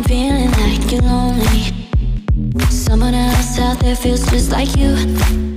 and feeling like you're lonely. Someone else out there feels just like you.